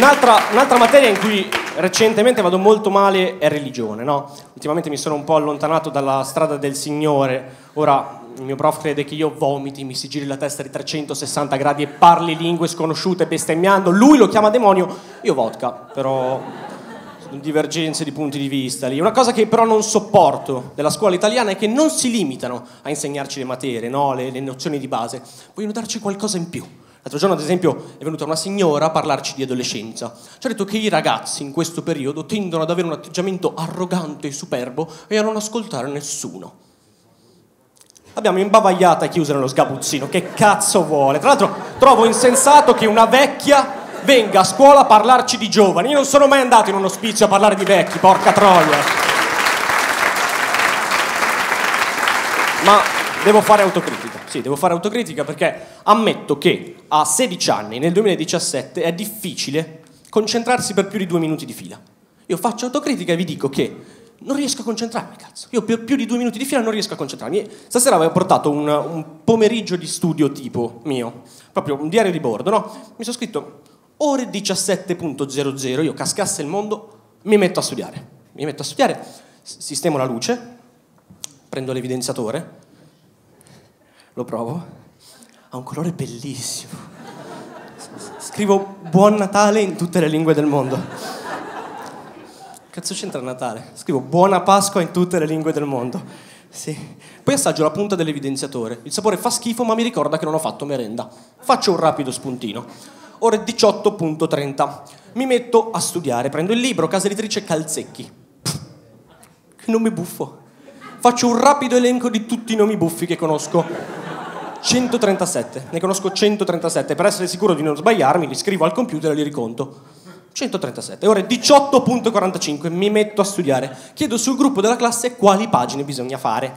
Un'altra, un'altra materia in cui recentemente vado molto male è religione, no? Ultimamente mi sono un po' allontanato dalla strada del Signore. Ora il mio prof crede che io vomiti, mi si giri la testa di 360 gradi e parli lingue sconosciute bestemmiando. Lui lo chiama demonio, io vodka, però divergenze di punti di vista lì. Una cosa che però non sopporto della scuola italiana è che non si limitano a insegnarci le materie, no? le, le nozioni di base, vogliono darci qualcosa in più. L'altro giorno, ad esempio, è venuta una signora a parlarci di adolescenza. Ci ha detto che i ragazzi in questo periodo tendono ad avere un atteggiamento arrogante e superbo e a non ascoltare nessuno. L'abbiamo imbavagliata e chiusa nello sgabuzzino. Che cazzo vuole? Tra l'altro, trovo insensato che una vecchia venga a scuola a parlarci di giovani. Io non sono mai andato in un ospizio a parlare di vecchi, porca troia. Ma devo fare autocritica. Sì, devo fare autocritica perché ammetto che a 16 anni, nel 2017, è difficile concentrarsi per più di due minuti di fila. Io faccio autocritica e vi dico che non riesco a concentrarmi, cazzo. Io per più di due minuti di fila non riesco a concentrarmi. Stasera avevo portato un, un pomeriggio di studio tipo mio, proprio un diario di bordo, no? Mi sono scritto ore 17.00, io cascasse il mondo, mi metto a studiare. Mi metto a studiare, sistemo la luce, prendo l'evidenziatore, lo provo, ha un colore bellissimo. Scrivo Buon Natale in tutte le lingue del mondo. Cazzo c'entra Natale? Scrivo Buona Pasqua in tutte le lingue del mondo. Sì. Poi assaggio la punta dell'evidenziatore. Il sapore fa schifo, ma mi ricorda che non ho fatto merenda. Faccio un rapido spuntino. Ore 18.30. Mi metto a studiare. Prendo il libro, casa editrice Calzecchi. Che nome buffo. Faccio un rapido elenco di tutti i nomi buffi che conosco. 137, ne conosco 137, per essere sicuro di non sbagliarmi li scrivo al computer e li riconto. 137, ore 18.45, mi metto a studiare, chiedo sul gruppo della classe quali pagine bisogna fare.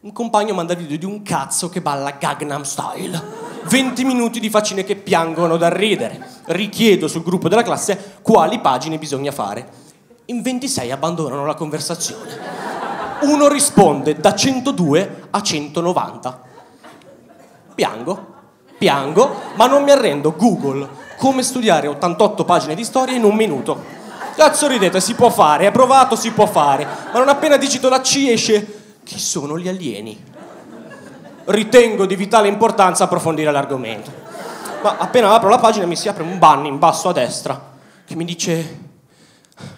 Un compagno manda video di un cazzo che balla Gangnam Style. 20 minuti di faccine che piangono dal ridere. Richiedo sul gruppo della classe quali pagine bisogna fare. In 26 abbandonano la conversazione. Uno risponde da 102 a 190 piango, piango, ma non mi arrendo. Google, come studiare 88 pagine di storia in un minuto. Cazzo ridete, si può fare, è provato, si può fare. Ma non appena digito la C esce, chi sono gli alieni? Ritengo di vitale importanza approfondire l'argomento. Ma appena apro la pagina mi si apre un banner in basso a destra che mi dice,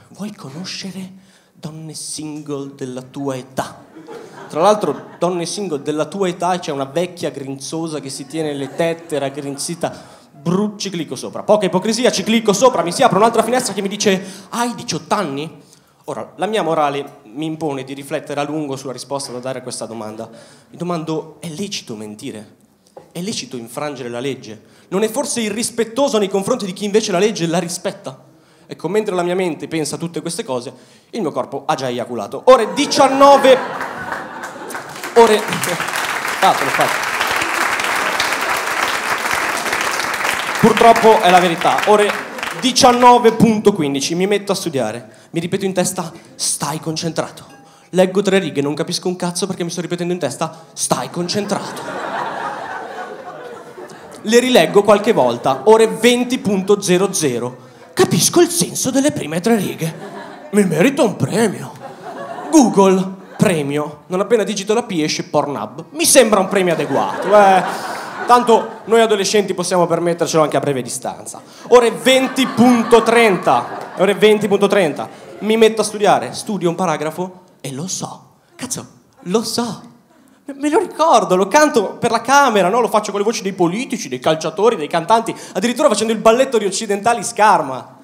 vuoi conoscere donne single della tua età? Tra l'altro, donne single della tua età, c'è una vecchia grinzosa che si tiene le tette, raggrinzita. Ci clicco sopra. Poca ipocrisia, ci clicco sopra, mi si apre un'altra finestra che mi dice: Hai 18 anni? Ora, la mia morale mi impone di riflettere a lungo sulla risposta da dare a questa domanda. Mi domando: è lecito mentire? È lecito infrangere la legge? Non è forse irrispettoso nei confronti di chi invece la legge la rispetta? Ecco, mentre la mia mente pensa a tutte queste cose, il mio corpo ha già eiaculato. Ore 19 ore... Fatelo, fatelo. Purtroppo è la verità. Ore 19.15, mi metto a studiare. Mi ripeto in testa, stai concentrato. Leggo tre righe, non capisco un cazzo perché mi sto ripetendo in testa, stai concentrato. Le rileggo qualche volta, ore 20.00. Capisco il senso delle prime tre righe. Mi merito un premio. Google, premio, non appena digito la P esce Pornhub. Mi sembra un premio adeguato. Eh. Tanto noi adolescenti possiamo permettercelo anche a breve distanza. Ore 20.30. Ore 20.30. Mi metto a studiare, studio un paragrafo e lo so. Cazzo, lo so. Me lo ricordo, lo canto per la camera, no? lo faccio con le voci dei politici, dei calciatori, dei cantanti, addirittura facendo il balletto di occidentali scarma.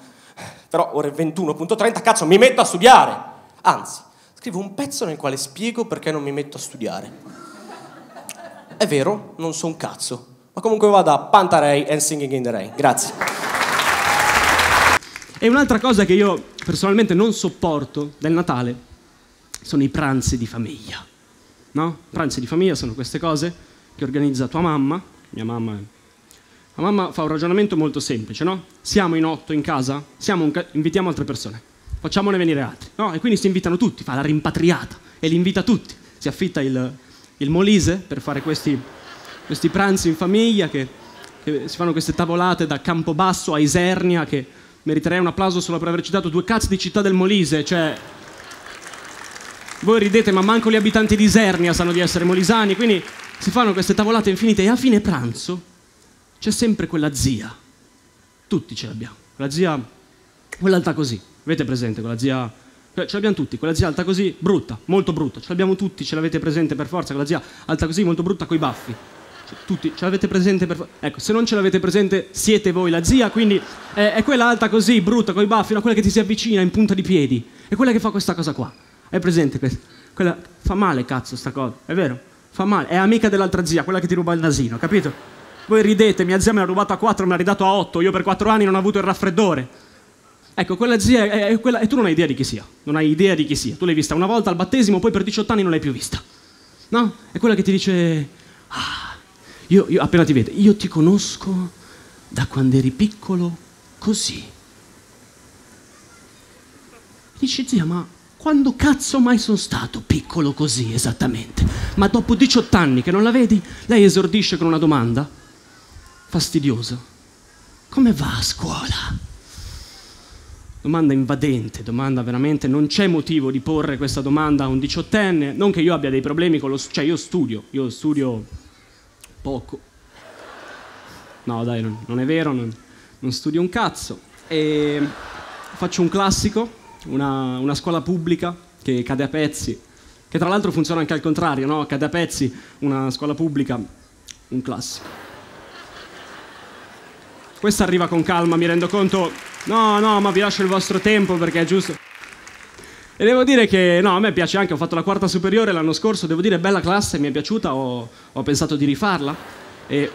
Però ore 21.30, cazzo, mi metto a studiare. Anzi, scrivo un pezzo nel quale spiego perché non mi metto a studiare. È vero, non so un cazzo, ma comunque vado a Pantarei and Singing in the Rain. Grazie. E un'altra cosa che io personalmente non sopporto del Natale sono i pranzi di famiglia. No? Pranzi di famiglia sono queste cose che organizza tua mamma, mia mamma. La mamma fa un ragionamento molto semplice, no? Siamo in otto in casa, ca- invitiamo altre persone facciamone venire altri. No? E quindi si invitano tutti, fa la rimpatriata e li invita tutti. Si affitta il, il Molise per fare questi questi pranzi in famiglia che, che si fanno queste tavolate da Campobasso a Isernia che meriterei un applauso solo per aver citato due cazzo di città del Molise, cioè voi ridete, ma manco gli abitanti di Isernia sanno di essere molisani, quindi si fanno queste tavolate infinite e a fine pranzo c'è sempre quella zia. Tutti ce l'abbiamo. La zia, quella alta così. Avete presente quella zia? Ce l'abbiamo tutti, quella zia alta così, brutta, molto brutta. Ce l'abbiamo tutti, ce l'avete presente per forza, quella zia alta così, molto brutta, coi baffi. Tutti, ce l'avete presente per forza. Ecco, se non ce l'avete presente, siete voi la zia, quindi è, è quella alta così, brutta, coi baffi, no? quella che ti si avvicina in punta di piedi. È quella che fa questa cosa qua. È presente questa? Quella fa male, cazzo, sta cosa, è vero? Fa male, è amica dell'altra zia, quella che ti ruba il nasino, capito? Voi ridete, mia zia me l'ha rubato a 4, me l'ha ridato a 8, io per 4 anni non ho avuto il raffreddore. Ecco, quella zia è, è quella, e tu non hai idea di chi sia, non hai idea di chi sia. Tu l'hai vista una volta al battesimo, poi per 18 anni non l'hai più vista. No? È quella che ti dice, ah, io, io appena ti vede, io ti conosco da quando eri piccolo così. Dici, zia, ma quando cazzo mai sono stato piccolo così esattamente? Ma dopo 18 anni che non la vedi, lei esordisce con una domanda fastidiosa. Come va a scuola? Domanda invadente, domanda veramente, non c'è motivo di porre questa domanda a un diciottenne, non che io abbia dei problemi con lo cioè io studio, io studio poco. No, dai, non, non è vero, non, non studio un cazzo. E faccio un classico, una, una scuola pubblica che cade a pezzi, che tra l'altro funziona anche al contrario, no? cade a pezzi una scuola pubblica, un classico. Questa arriva con calma, mi rendo conto. No, no, ma vi lascio il vostro tempo perché è giusto. E devo dire che, no, a me piace anche, ho fatto la quarta superiore l'anno scorso, devo dire bella classe, mi è piaciuta, ho, ho pensato di rifarla. E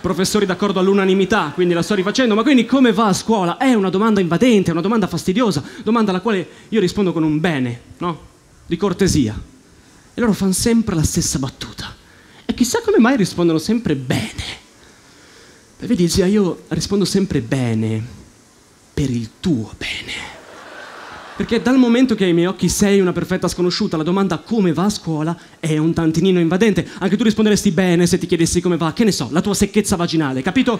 professori d'accordo all'unanimità, quindi la sto rifacendo, ma quindi come va a scuola? È una domanda invadente, è una domanda fastidiosa, domanda alla quale io rispondo con un bene, no? Di cortesia. E loro fanno sempre la stessa battuta. E chissà come mai rispondono sempre bene. E vedi, zia, io rispondo sempre bene per il tuo bene. Perché dal momento che ai miei occhi sei una perfetta sconosciuta, la domanda come va a scuola è un tantinino invadente. Anche tu risponderesti bene se ti chiedessi come va, che ne so, la tua secchezza vaginale, capito?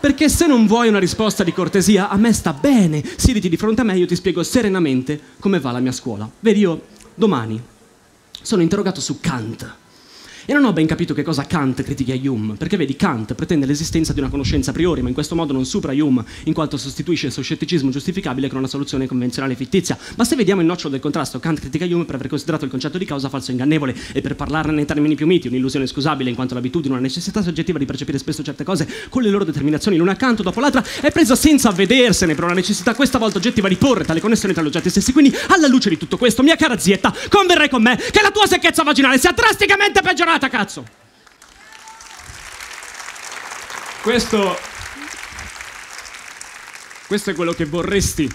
Perché se non vuoi una risposta di cortesia, a me sta bene. Siediti di fronte a me e io ti spiego serenamente come va la mia scuola. Vedi, io domani sono interrogato su Kant. E non ho ben capito che cosa Kant critica Hume, perché vedi, Kant pretende l'esistenza di una conoscenza a priori, ma in questo modo non supera Hume, in quanto sostituisce il suo scetticismo giustificabile con una soluzione convenzionale fittizia. Ma se vediamo il nocciolo del contrasto, Kant critica Hume per aver considerato il concetto di causa falso e ingannevole, e per parlarne nei termini più miti, un'illusione scusabile, in quanto l'abitudine, una necessità soggettiva di percepire spesso certe cose con le loro determinazioni l'una accanto dopo l'altra, è presa senza avvedersene per una necessità questa volta oggettiva di porre tale connessione tra gli oggetti stessi. Quindi, alla luce di tutto questo, mia cara zietta, converrai con me che la tua secchezza vaginale sia drasticamente peggiorata, cazzo! Questo, questo è quello che vorresti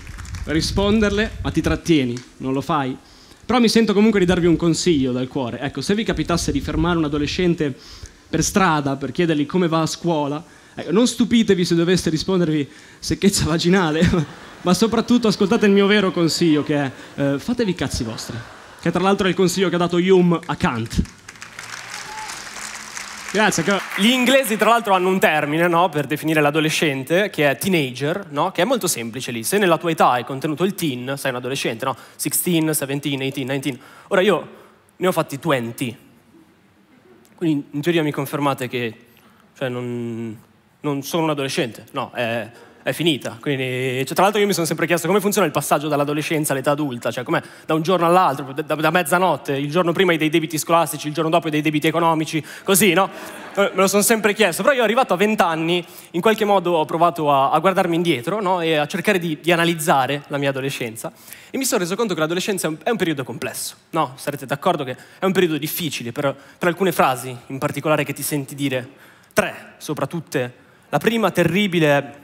risponderle, ma ti trattieni, non lo fai. Però mi sento comunque di darvi un consiglio dal cuore. Ecco, se vi capitasse di fermare un adolescente per strada per chiedergli come va a scuola, ecco, non stupitevi se doveste rispondervi secchezza vaginale, ma soprattutto ascoltate il mio vero consiglio che è eh, fatevi i cazzi vostri, che tra l'altro è il consiglio che ha dato Hume a Kant. Grazie. Gli inglesi, tra l'altro, hanno un termine no, per definire l'adolescente, che è teenager, no, che è molto semplice lì. Se nella tua età hai contenuto il teen, sei un adolescente, no? 16, 17, 18, 19. Ora io ne ho fatti 20. Quindi in teoria mi confermate che cioè, non, non sono un adolescente. No, è è finita. Quindi, cioè, tra l'altro io mi sono sempre chiesto come funziona il passaggio dall'adolescenza all'età adulta, cioè come da un giorno all'altro, da, da, mezzanotte, il giorno prima hai dei debiti scolastici, il giorno dopo hai dei debiti economici, così, no? Eh, me lo sono sempre chiesto, però io arrivato a vent'anni, in qualche modo ho provato a, a guardarmi indietro no? e a cercare di, di, analizzare la mia adolescenza e mi sono reso conto che l'adolescenza è un, è un periodo complesso, no? Sarete d'accordo che è un periodo difficile per, per alcune frasi in particolare che ti senti dire, tre soprattutto. La prima terribile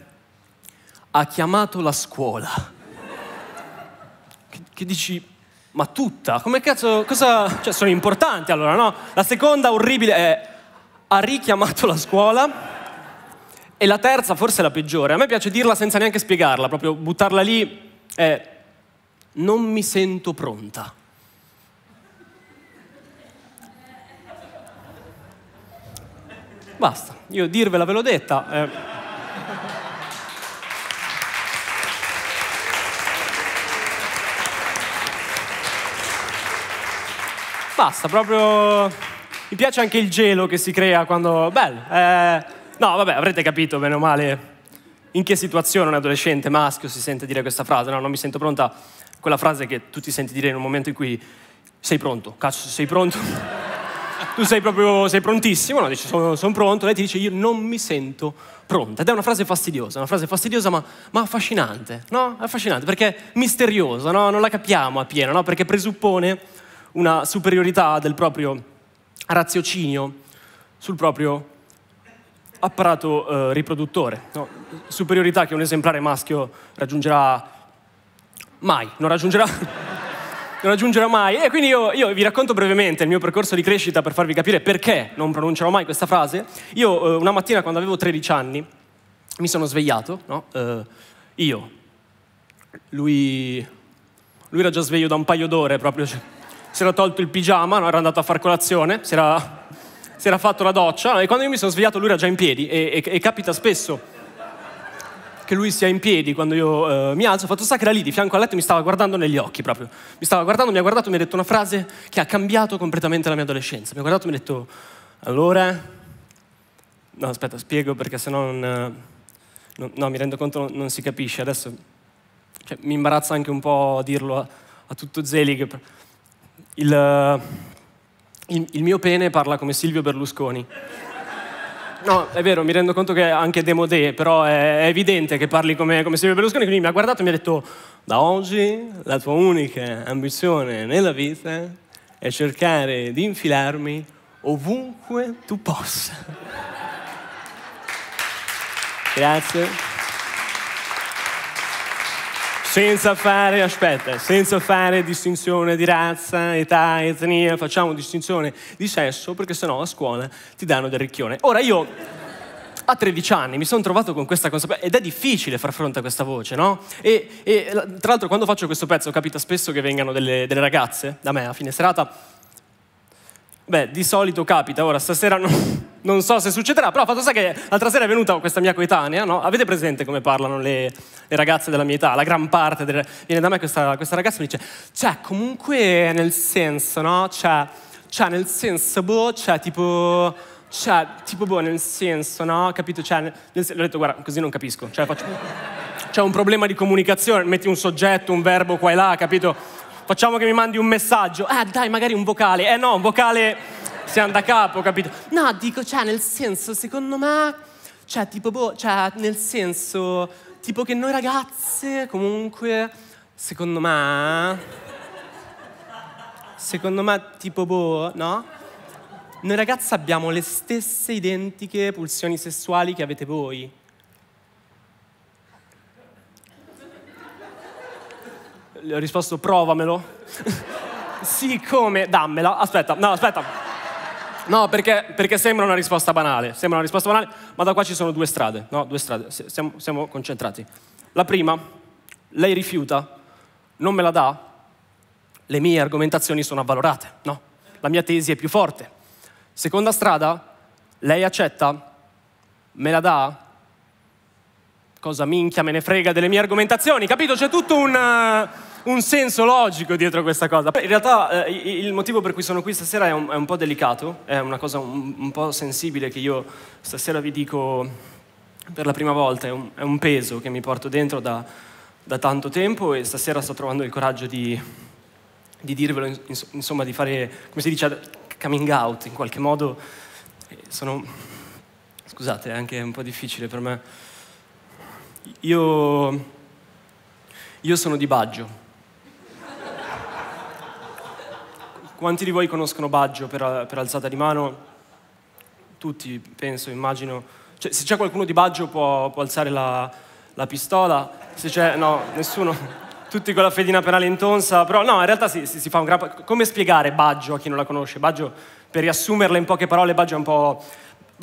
ha chiamato la scuola. Che, che dici, ma tutta? Come cazzo, cosa... Cioè, sono importanti allora, no? La seconda orribile è, ha richiamato la scuola. E la terza, forse la peggiore, a me piace dirla senza neanche spiegarla, proprio buttarla lì, è, non mi sento pronta. Basta, io dirvela ve l'ho detta. Eh. Basta, proprio... Mi piace anche il gelo che si crea quando... Bello. Eh... No, vabbè, avrete capito bene o male in che situazione un adolescente maschio si sente dire questa frase. No, non mi sento pronta. Quella frase che tu ti senti dire in un momento in cui sei pronto. Cazzo, sei pronto? tu sei proprio, sei prontissimo, no? Dici, sono, sono, pronto. Lei ti dice, io non mi sento pronta. Ed è una frase fastidiosa, una frase fastidiosa ma, ma affascinante, no? Affascinante, perché è misteriosa, no? Non la capiamo appieno, no? Perché presuppone una superiorità del proprio raziocinio sul proprio apparato eh, riproduttore. No? Superiorità che un esemplare maschio raggiungerà mai, non raggiungerà, non raggiungerà mai. E quindi io, io, vi racconto brevemente il mio percorso di crescita per farvi capire perché non pronuncerò mai questa frase. Io eh, una mattina quando avevo 13 anni mi sono svegliato, no? eh, io, lui, lui era già sveglio da un paio d'ore proprio, cioè, si era tolto il pigiama, no? era andato a far colazione, si era si era fatto la doccia e quando io mi sono svegliato lui era già in piedi e, e, e capita spesso che lui sia in piedi quando io uh, mi alzo, ho fatto sa che era lì di fianco al letto e mi stava guardando negli occhi proprio. Mi stava guardando, mi ha guardato e mi ha detto una frase che ha cambiato completamente la mia adolescenza. Mi ha guardato e mi ha detto, allora... No, aspetta, spiego perché sennò non... non no, mi rendo conto non, si capisce. Adesso cioè, mi imbarazza anche un po' dirlo a, a tutto Zeli che... Il, il, il mio pene parla come Silvio Berlusconi. No, è vero, mi rendo conto che è anche demodé, però è, è evidente che parli come, come, Silvio Berlusconi, quindi mi ha guardato e mi ha detto da oggi la tua unica ambizione nella vita è cercare di infilarmi ovunque tu possa. Grazie senza fare, aspetta, senza fare distinzione di razza, età, etnia, facciamo distinzione di sesso perché sennò a scuola ti danno del ricchione. Ora io a 13 anni mi sono trovato con questa consapevolezza ed è difficile far fronte a questa voce, no? E, e, tra l'altro quando faccio questo pezzo capita spesso che vengano delle, delle ragazze da me a fine serata. Beh, di solito capita, ora stasera non, non so se succederà, però fatto sta che l'altra sera è venuta questa mia coetanea, no? Avete presente come parlano le, le, ragazze della mia età? La gran parte delle, viene da me questa, questa ragazza e mi dice, cioè, comunque nel senso, no? Cioè, cioè nel senso, boh, cioè, tipo... Cioè, tipo, boh, nel senso, no? Capito? Cioè, nel, nel, ho detto, guarda, così non capisco. Cioè, faccio... C'è un problema di comunicazione, metti un soggetto, un verbo qua e là, capito? Facciamo che mi mandi un messaggio. Ah, dai, magari un vocale. Eh no, un vocale siamo da capo, capito? No, dico, cioè, nel senso, secondo me, cioè, tipo, boh, cioè, nel senso, tipo che noi ragazze, comunque, secondo me, secondo me, tipo, boh, no? Noi ragazze abbiamo le stesse identiche pulsioni sessuali che avete voi. Le ho risposto provamelo. sì, come? Dammela. Aspetta, no, aspetta. No, perché, perché, sembra una risposta banale, sembra una risposta banale, ma da qua ci sono due strade, no? Due strade, siamo, siamo concentrati. La prima, lei rifiuta, non me la dà, le mie argomentazioni sono avvalorate, no? La mia tesi è più forte. Seconda strada, lei accetta, me la dà, cosa minchia me ne frega delle mie argomentazioni, capito? C'è tutto un... Uh, un senso logico dietro questa cosa. In realtà eh, il motivo per cui sono qui stasera è un, è un po' delicato, è una cosa un, un, po' sensibile che io stasera vi dico per la prima volta, è un, è un peso che mi porto dentro da, da, tanto tempo e stasera sto trovando il coraggio di, di dirvelo, insomma di fare, come si dice, coming out in qualche modo. Sono, scusate, è anche un po' difficile per me. Io, io sono di Baggio, Quanti di voi conoscono Baggio per, per alzata di mano? Tutti, penso, immagino. Cioè, se c'è qualcuno di Baggio può, può alzare la, la, pistola, se c'è... no, nessuno. Tutti con la fedina penale in tonsa, però no, in realtà si, si, si fa un gran... Come spiegare Baggio a chi non la conosce? Baggio, per riassumerla in poche parole, Baggio è un po'...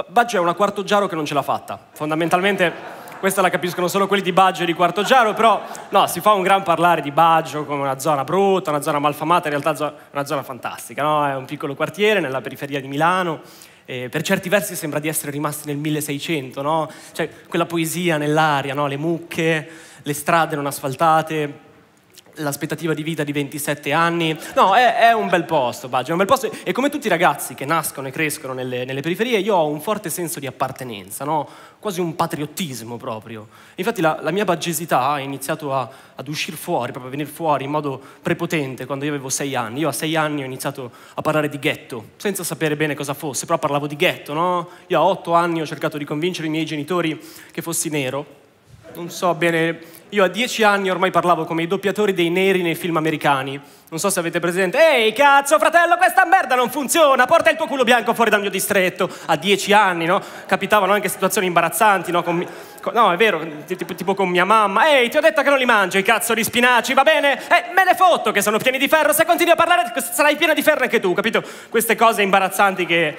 Baggio è una quarto giaro che non ce l'ha fatta. Fondamentalmente questa la capiscono solo quelli di Baggio e di Quarto Giaro, però no, si fa un gran parlare di Baggio come una zona brutta, una zona malfamata, in realtà è una zona fantastica, no? È un piccolo quartiere nella periferia di Milano, E per certi versi sembra di essere rimasti nel 1600, no? Cioè, quella poesia nell'aria, no? Le mucche, le strade non asfaltate, l'aspettativa di vita di 27 anni. No, è, è, un bel posto, Baggio, è un bel posto. E come tutti i ragazzi che nascono e crescono nelle, nelle periferie, io ho un forte senso di appartenenza, no? quasi un patriottismo proprio. Infatti la, la mia baggesità ha iniziato a, ad uscire fuori, proprio a venire fuori in modo prepotente quando io avevo sei anni. Io a sei anni ho iniziato a parlare di ghetto, senza sapere bene cosa fosse, però parlavo di ghetto, no? Io a otto anni ho cercato di convincere i miei genitori che fossi nero. Non so bene io a dieci anni ormai parlavo come i doppiatori dei neri nei film americani. Non so se avete presente. Ehi, cazzo, fratello, questa merda non funziona. Porta il tuo culo bianco fuori dal mio distretto. A dieci anni, no? Capitavano anche situazioni imbarazzanti, no? Con, con, no, è vero, tipo, tipo, con mia mamma. Ehi, ti ho detto che non li mangio i cazzo di spinaci, va bene? Eh, me ne fotto che sono pieni di ferro. Se continui a parlare, sarai piena di ferro anche tu, capito? Queste cose imbarazzanti che.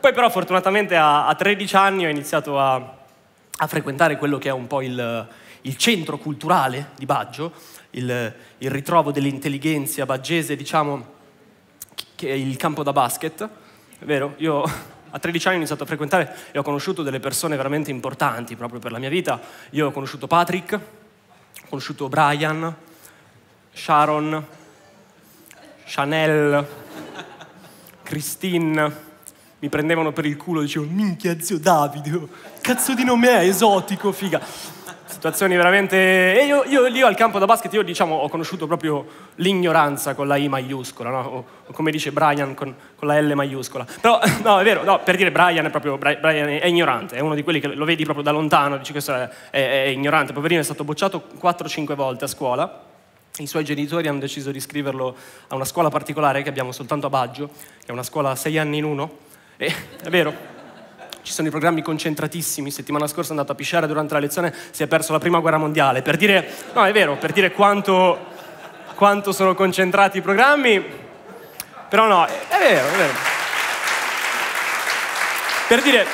Poi, però, fortunatamente a, a 13 anni ho iniziato a, a frequentare quello che è un po' il il centro culturale di Baggio, il, il ritrovo dell'intelligenza baggese, diciamo, che è il campo da basket, è vero? Io a 13 anni ho iniziato a frequentare e ho conosciuto delle persone veramente importanti proprio per la mia vita. Io ho conosciuto Patrick, ho conosciuto Brian, Sharon, Chanel, Christine. Mi prendevano per il culo dicevano, minchia zio Davide, cazzo di nome è, esotico, figa situazioni veramente... E io, io, io al campo da basket, io diciamo, ho conosciuto proprio l'ignoranza con la I maiuscola, no? o, o, come dice Brian con, con, la L maiuscola. Però, no, è vero, no, per dire Brian è proprio, Brian è, ignorante, è uno di quelli che lo vedi proprio da lontano, dici questo è, è, è ignorante. Poverino è stato bocciato 4-5 volte a scuola, i suoi genitori hanno deciso di iscriverlo a una scuola particolare che abbiamo soltanto a Baggio, che è una scuola 6 anni in uno, e è vero, ci sono i programmi concentratissimi. Settimana scorsa è andato a pisciare durante la lezione, si è perso la prima guerra mondiale. Per dire, no, è vero, per dire quanto, quanto sono concentrati i programmi, però no, è, vero, è vero. Per dire,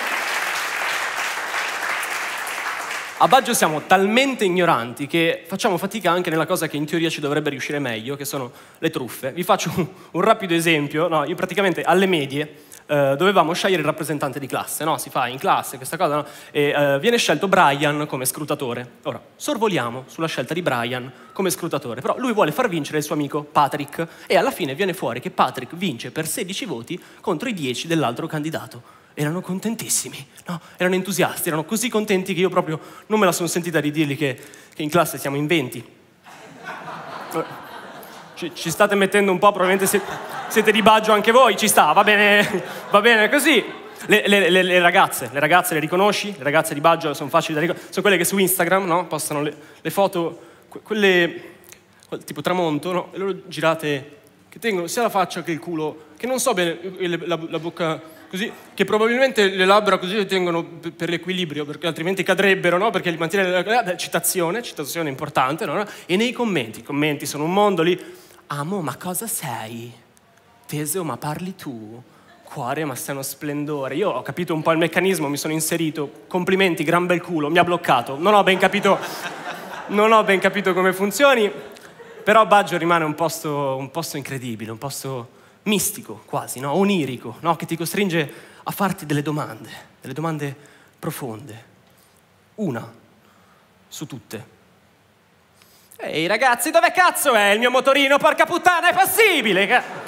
a Baggio siamo talmente ignoranti che facciamo fatica anche nella cosa che in teoria ci dovrebbe riuscire meglio, che sono le truffe. Vi faccio un rapido esempio. No, io praticamente alle medie eh, dovevamo scegliere il rappresentante di classe, no? Si fa in classe questa cosa, no? E eh, viene scelto Brian come scrutatore. Ora, sorvoliamo sulla scelta di Brian come scrutatore, però lui vuole far vincere il suo amico Patrick e alla fine viene fuori che Patrick vince per 16 voti contro i 10 dell'altro candidato erano contentissimi, no? erano entusiasti, erano così contenti che io proprio non me la sono sentita di dirgli che, che in classe siamo in 20. Ci, ci, state mettendo un po', probabilmente se, siete di Baggio anche voi, ci sta, va bene, va bene così. Le, le, le, le, ragazze, le ragazze le riconosci? Le ragazze di Baggio sono facili da riconoscere, sono quelle che su Instagram no? postano le, foto, quelle tipo tramonto, no? e loro girate, che tengono sia la faccia che il culo, che non so bene, la, la bocca così, che probabilmente le labbra così le tengono per, per l'equilibrio, perché altrimenti cadrebbero, no? Perché li mantiene la citazione, citazione importante, no? E nei commenti, i commenti sono un mondo lì, amo, ma cosa sei? Teseo, ma parli tu? Cuore, ma sei uno splendore. Io ho capito un po' il meccanismo, mi sono inserito. Complimenti, gran bel culo, mi ha bloccato. Non ho ben capito, non ho ben capito come funzioni, però Baggio rimane un posto, un posto incredibile, un posto mistico quasi, no? onirico, no? che ti costringe a farti delle domande, delle domande profonde. Una su tutte. Ehi ragazzi, dove cazzo è il mio motorino? Porca puttana, è possibile!